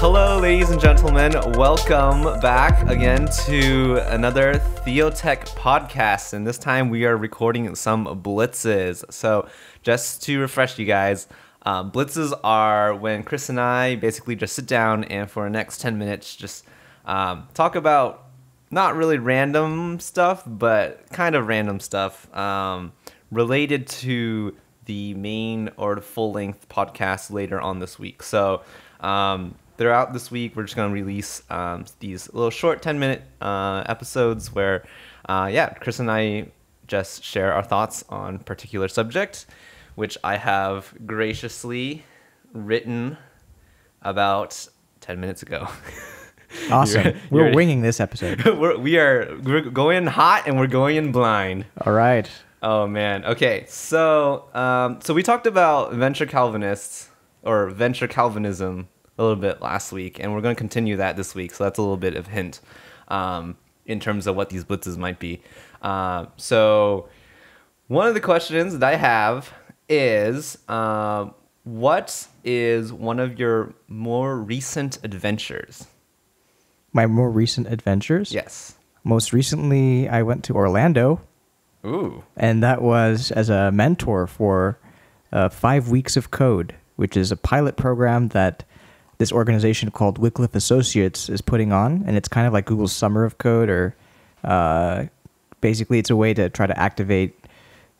Hello, ladies and gentlemen. Welcome back again to another Theotech podcast. And this time we are recording some blitzes. So, just to refresh you guys, um, blitzes are when Chris and I basically just sit down and for the next 10 minutes just um, talk about not really random stuff, but kind of random stuff um, related to the main or the full length podcast later on this week. So, um, throughout this week, we're just going to release um, these little short 10 minute uh, episodes where, uh, yeah, Chris and I just share our thoughts on particular subject, which I have graciously written about 10 minutes ago. Awesome. You're- we're you're- winging this episode. we're, we are we're going hot and we're going in blind. All right. Oh man. Okay. So um, so we talked about venture Calvinists or venture Calvinism a little bit last week, and we're going to continue that this week. So that's a little bit of hint um, in terms of what these blitzes might be. Uh, so one of the questions that I have is, um, what is one of your more recent adventures? My more recent adventures. Yes. Most recently, I went to Orlando, Ooh. and that was as a mentor for uh, Five Weeks of Code, which is a pilot program that this organization called Wycliffe Associates is putting on. And it's kind of like Google's Summer of Code, or uh, basically, it's a way to try to activate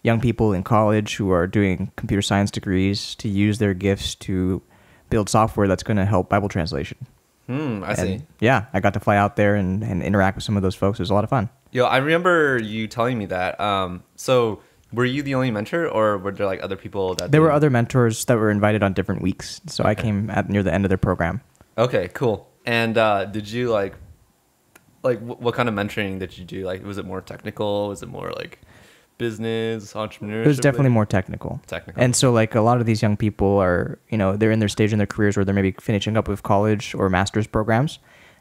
young people in college who are doing computer science degrees to use their gifts to build software that's going to help Bible translation. Hmm. I see. Yeah, I got to fly out there and, and interact with some of those folks. It was a lot of fun. Yo, I remember you telling me that. Um, so were you the only mentor, or were there like other people that There were other mentors that were invited on different weeks, so I came at near the end of their program. Okay, cool. And uh, did you like, like wh- what kind of mentoring did you do? Like, was it more technical? Was it more like business, entrepreneurship? It was definitely more technical. Technical. And so, like a lot of these young people are, you know, they're in their stage in their careers where they're maybe finishing up with college or master's programs,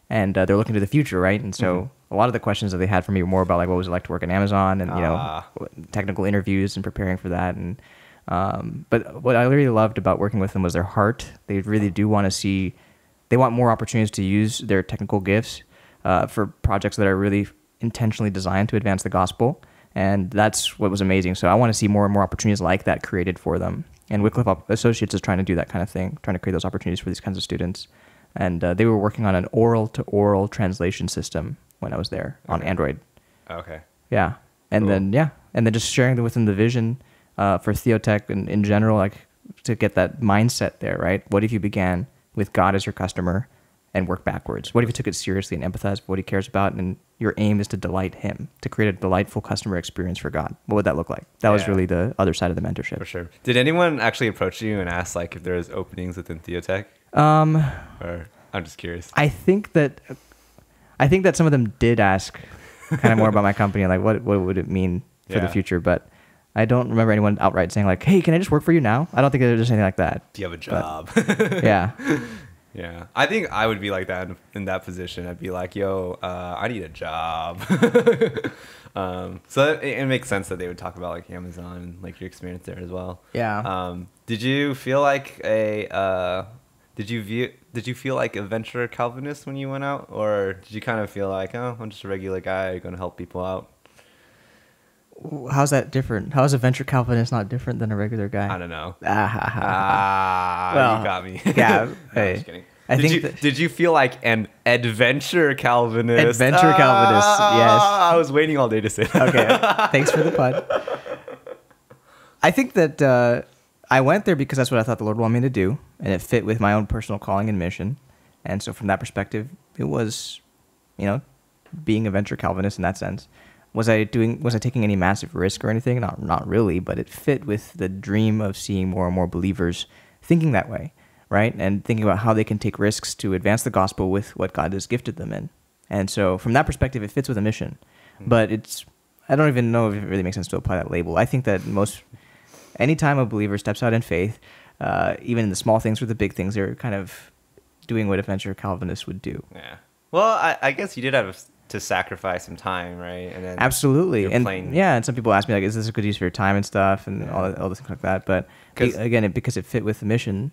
and uh, they're looking to the future, right? And so, Mm-hmm. A lot of the questions that they had for me were more about like what was it like to work at Amazon, and you know, Ah. technical interviews and preparing for that. And um, but what I really loved about working with them was their heart. They really do want to see, they want more opportunities to use their technical gifts uh, for projects that are really intentionally designed to advance the gospel. And that's what was amazing. So I want to see more and more opportunities like that created for them. And Wycliffe Associates is trying to do that kind of thing, trying to create those opportunities for these kinds of students. And uh, they were working on an oral to oral translation system when I was there on Android. Okay. Yeah. And Cool. then yeah, and then just sharing within the vision uh, for Theotech and in general, like to get that mindset there, right? What if you began with God as your customer and work backwards? What if you took it seriously and empathized with what He cares about, and your aim is to delight Him, to create a delightful customer experience for God? What would that look like? That was really the other side of the mentorship. For sure. Did anyone actually approach you and ask like if there was openings within Theotech? Um, Or I'm just curious. I think that I think that some of them did ask kind of more about my company, like what what would it mean for Yeah. the future, but I don't remember anyone outright saying like, "Hey, can I just work for you now?" I don't think there's anything like that. Do you have a job? Yeah, yeah. I think I would be like that in, in that position. I'd be like, yo, uh, I need a job. um, so it, it makes sense that they would talk about like Amazon and like your experience there as well. yeah. Um, did you feel like a uh, did you view did you feel like a venture Calvinist when you went out, or did you kind of feel like oh I'm just a regular guy going to help people out? How's that different? How is a venture Calvinist not different than a regular guy? I don't know. Ah. Ah, Well, you got me. yeah, No, I'm hey. just kidding. I did think you, that- did you feel like an adventure Calvinist? Adventure Calvinist, yes. I was waiting all day to say that. okay, thanks for the pun. I think that uh, I went there because that's what I thought the Lord wanted me to do, and it fit with my own personal calling and mission. And so, from that perspective, it was, you know, being a venture Calvinist in that sense. Was I doing? Was I taking any massive risk or anything? Not, not really. But it fit with the dream of seeing more and more believers thinking that way, right? And thinking about how they can take risks to advance the gospel with what God has gifted them in. And so, from that perspective, it fits with a mission. Hmm. But it's I don't even know if it really makes sense to apply that label. I think that most anytime a believer steps out in faith, uh, even in the small things or the big things, they're kind of doing what a venture Calvinist would do. Yeah. Well, I, I guess you did have to sacrifice some time, right? And then Absolutely, and playing- yeah, and some people ask me like, "Is this a good use of your time and stuff?" and Yeah. all all the things like that. But again, it, because it fit with the mission,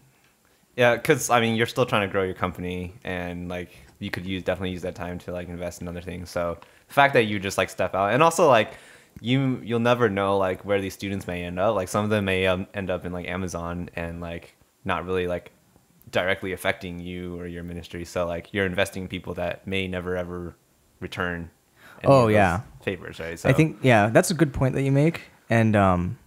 Yeah, because I mean, you're still trying to grow your company, and like you could use definitely use that time to like invest in other things. So the fact that you just like step out, and also like you you'll never know like where these students may end up. Like some of them may um, end up in like Amazon and like not really like directly affecting you or your ministry. So like you're investing in people that may never ever return. any Oh, yeah. favors, right? So I think yeah, that's a good point that you make. And um,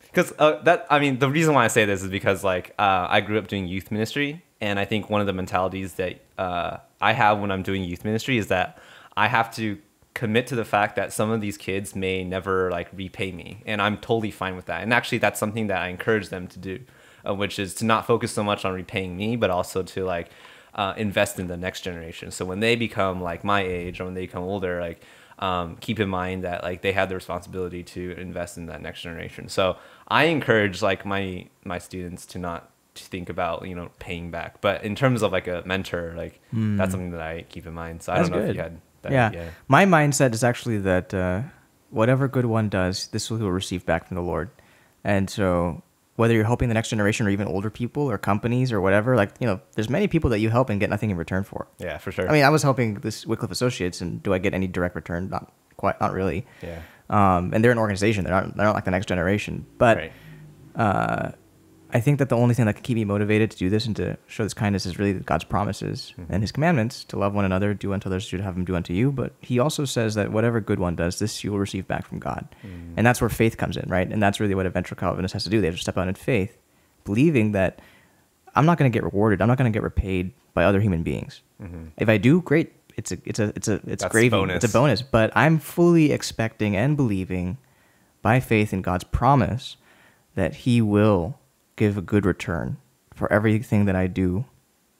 because uh, that I mean the reason why I say this is because like uh, I grew up doing youth ministry, and I think one of the mentalities that uh, I have when I'm doing youth ministry is that I have to commit to the fact that some of these kids may never like repay me, and I'm totally fine with that. And actually, that's something that I encourage them to do, uh, which is to not focus so much on repaying me, but also to like uh, invest in the next generation. So when they become like my age or when they become older, like um, keep in mind that like they have the responsibility to invest in that next generation. So I encourage like my my students to not to think about you know paying back, but in terms of like a mentor, like that's something that I keep in mind. So I. That's don't know if you had that. yeah. idea. my mindset is actually that uh, whatever good one does, this will receive back from the Lord. And so whether you're helping the next generation or even older people or companies or whatever, like you know, there's many people that you help and get nothing in return for. yeah, for sure. I mean, I was helping this Wycliffe Associates, and do I get any direct return? Not quite, not really. yeah, Um, and they're an organization; they're not, they're not like the next generation. But right. uh, I think that the only thing that can keep me motivated to do this and to show this kindness is really God's promises Mm-hmm. and His commandments to love one another, do unto others, should have them do unto you. But He also says that whatever good one does, this you will receive back from God, Mm. and that's where faith comes in, right? And that's really what a venture Calvinist has to do. They have to step out in faith, believing that I'm not going to get rewarded, I'm not going to get repaid by other human beings. If I do, great. It's a it's a it's a it's Mm-hmm. That's gravy. bonus. It's a bonus. But I'm fully expecting and believing by faith in God's promise that He will give a good return for everything that I do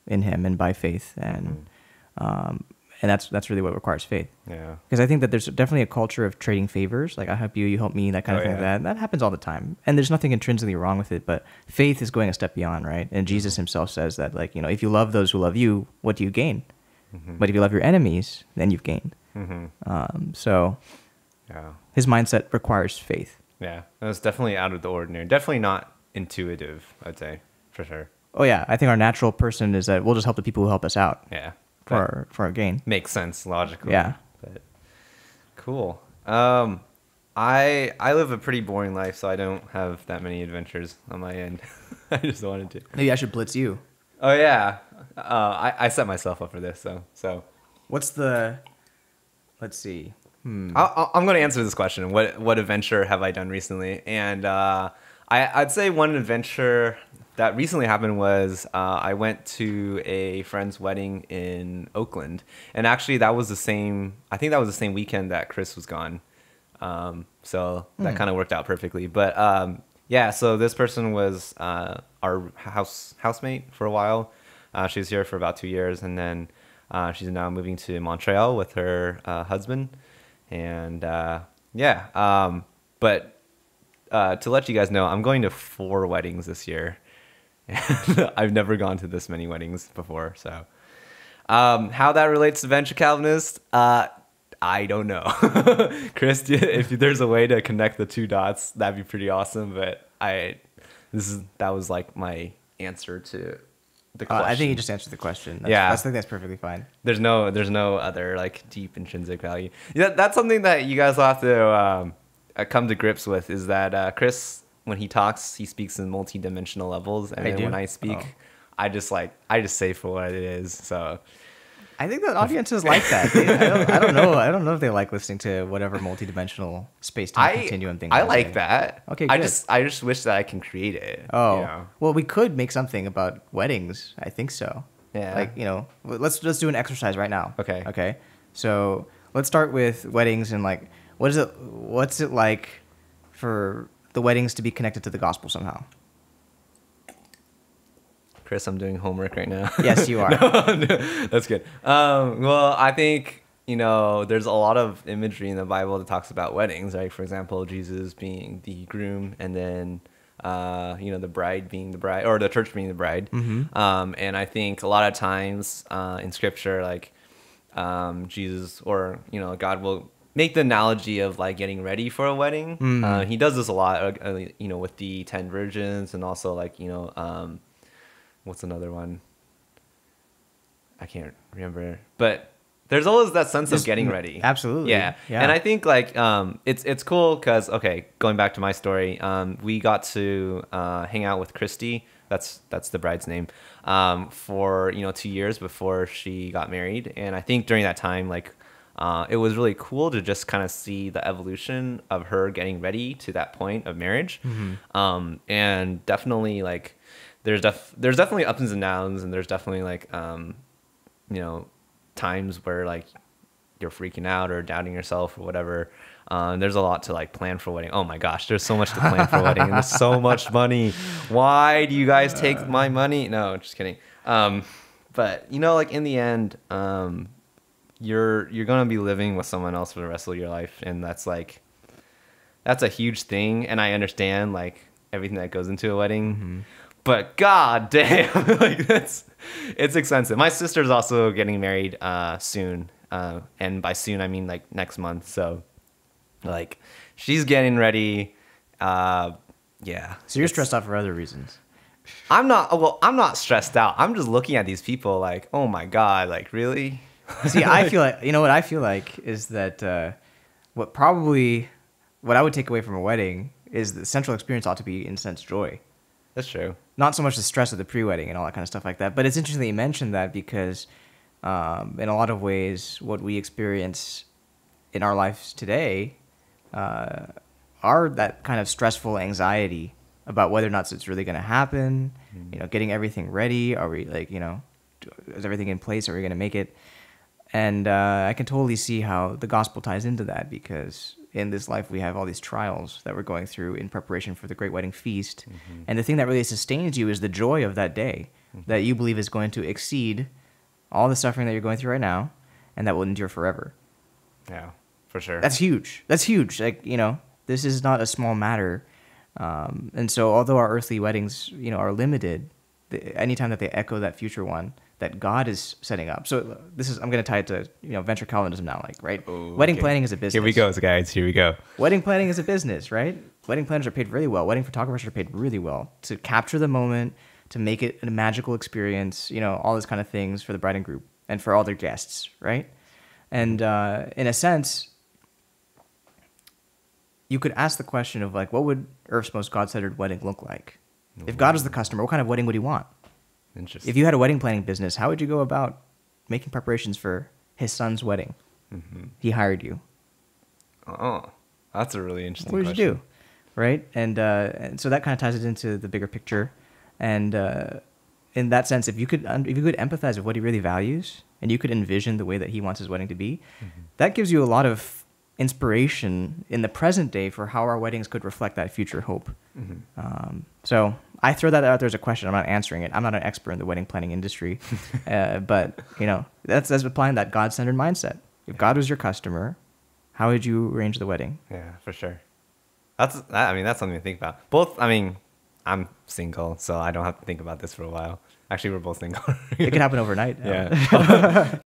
in Him and by faith, and um, and that's that's really what requires faith. Yeah, Because I think that there's definitely a culture of trading favors, like I help you, you help me, that kind of Oh, thing. yeah. Like that that happens all the time, and there's nothing intrinsically wrong with it. But faith is going a step beyond, right? And Jesus Mm-hmm. Himself says that, like you know, if you love those who love you, what do you gain? Mm-hmm. But if you love your enemies, then you've gained. hmm Um, so yeah, his mindset requires faith. yeah. that's definitely out of the ordinary. Definitely not intuitive. I'd say for sure. Oh yeah, I think our natural person is that we'll just help the people who help us out Yeah, for our, for our gain. makes sense logically. Yeah. but cool. Um, I I live a pretty boring life, so I don't have that many adventures on my end. I just wanted to. Maybe I should blitz you. Oh yeah, uh, I I set myself up for this, so so What's the? Let's see. Hmm. I'll, I'll- I'm going to answer this question. What what adventure have I done recently? And uh, I I'd say one adventure that recently happened was uh, I went to a friend's wedding in Oakland, and actually that was the same. I think that was the same weekend that Chris was gone. Um, so that kind of worked out perfectly. But um, yeah, so this person was uh, our house housemate for a while. Uh, she was here for about two years, and then uh, she's now moving to Montreal with her uh, husband. And uh, yeah, um, but uh, to let you guys know, I'm going to four weddings this year. I've never gone to this many weddings before. So, um, how that relates to venture Calvinist, uh, I don't know. Chris, if there's a way to connect the two dots, that'd be pretty awesome. But I, this is that was like my answer to the Uh, question. I think you just answered the question. That's, Yeah. I think that's perfectly fine. there's no there's no other like deep intrinsic value. Yeah, that's something that you guys will have to um, uh, come to grips with. Is that uh, Chris when he talks, he speaks in multi-dimensional levels, and I then do? when I speak, Oh. I just like I just say for what it is. So I think that audiences like that. They, I, don't, I don't know. I don't know if they like listening to whatever multidimensional space time continuum thing. I like that. Okay, I just I just wish that I can create it. Oh, you know? well, we could make something about weddings. I think so. Yeah. Like you know, let's let's do an exercise right now. Okay. Okay. So let's start with weddings and like, what is it? What's it like for the weddings to be connected to the gospel somehow? Chris, I'm doing homework right now. Yes, you are. That's good. Um, well, I think you know there's a lot of imagery in the Bible that talks about weddings, right? For example, Jesus being the groom, and then uh, you know the bride being the bride, or the church being the bride. Mhm. Um, and I think a lot of times uh, in Scripture, like um, Jesus or you know God will make the analogy of like getting ready for a wedding. Mm. Uh, he does this a lot, uh, uh, you know, with the ten virgins, and also like you know. Um, what's another one? I can't remember, but there's always that sense Just- of getting ready. absolutely. Yeah. Yeah. And I think like um it's it's cool cuz okay, going back to my story, um we got to uh hang out with Christy. That's that's the bride's name. Um for, you know, 2 years before she got married and I think during that time like uh, it was really cool to just kind of see the evolution of her getting ready to that point of marriage, um, and definitely like there's def- there's definitely ups and downs, and there's definitely like um, you know times where like you're freaking out or doubting yourself or whatever. Um, there's a lot to like plan for wedding. Oh my gosh, there's so much to plan for wedding. and There's so much money. Why do you guys take my money? No, just kidding. Um, but you know, like in the end, um, you're you're gonna be living with someone else for the rest of your life, and that's like that's a huge thing. And I understand like everything that goes into a wedding, but god damn, like that's it's expensive. My sister's also getting married uh, soon, uh, and by soon I mean like next month. So like she's getting ready. Uh, yeah. So you're stressed out for other reasons. I'm not. Well, I'm not stressed out. I'm just looking at these people like, oh my god, like really. See, I feel like you know what I feel like is that uh, what probably what I would take away from a wedding is the central experience ought to be in a sense joy. That's true. Not so much the stress of the pre-wedding and all that kind of stuff like that. But it's interesting that you mentioned that because um, in a lot of ways, what we experience in our lives today uh, are that kind of stressful anxiety about whether or not it's really going to happen. You know, getting everything ready. Are we like you know, is everything in place? Are we going to make it? And uh, I can totally see how the gospel ties into that because in this life we have all these trials that we're going through in preparation for the great wedding feast. And the thing that really sustains you is the joy of that day that you believe is going to exceed all the suffering that you're going through right now and that will endure forever. Yeah, for sure. That's huge. That's huge. Like, you know, this is not a small matter. Um, and so, although our earthly weddings, you know, are limited, the, anytime that they echo that future one that God is setting up. So, this is, I'm going to tie it to, you know, venture Calvinism now, like, right? Oh, Wedding okay. planning is a business. Here we go, guys. Here we go. Wedding planning is a business, right? Wedding planners are paid really well. Wedding photographers are paid really well to capture the moment, to make it a magical experience, you know, all those kind of things for the bride and group and for all their guests, right? And uh, in a sense, you could ask the question of like, what would Earth's most God-centered wedding look like? If God was the customer, what kind of wedding would he want? Interesting. If you had a wedding planning business, how would you go about making preparations for his son's wedding? He hired you. oh, that's a really interesting. what did question. you do right and uh, and so that kind of ties it into the bigger picture and uh, in that sense if you could if you could empathize with what he really values and you could envision the way that he wants his wedding to be that gives you a lot of inspiration in the present day for how our weddings could reflect that future hope um, so i throw that out there as a question i'm not answering it i'm not an expert in the wedding planning industry uh, but you know that's that's applying that god-centered mindset if god was your customer how would you arrange the wedding Yeah, for sure. That's. I mean, that's something to think about. Both. I mean, I'm single, so I don't have to think about this for a while. Actually, we're both single. it could happen overnight. yeah.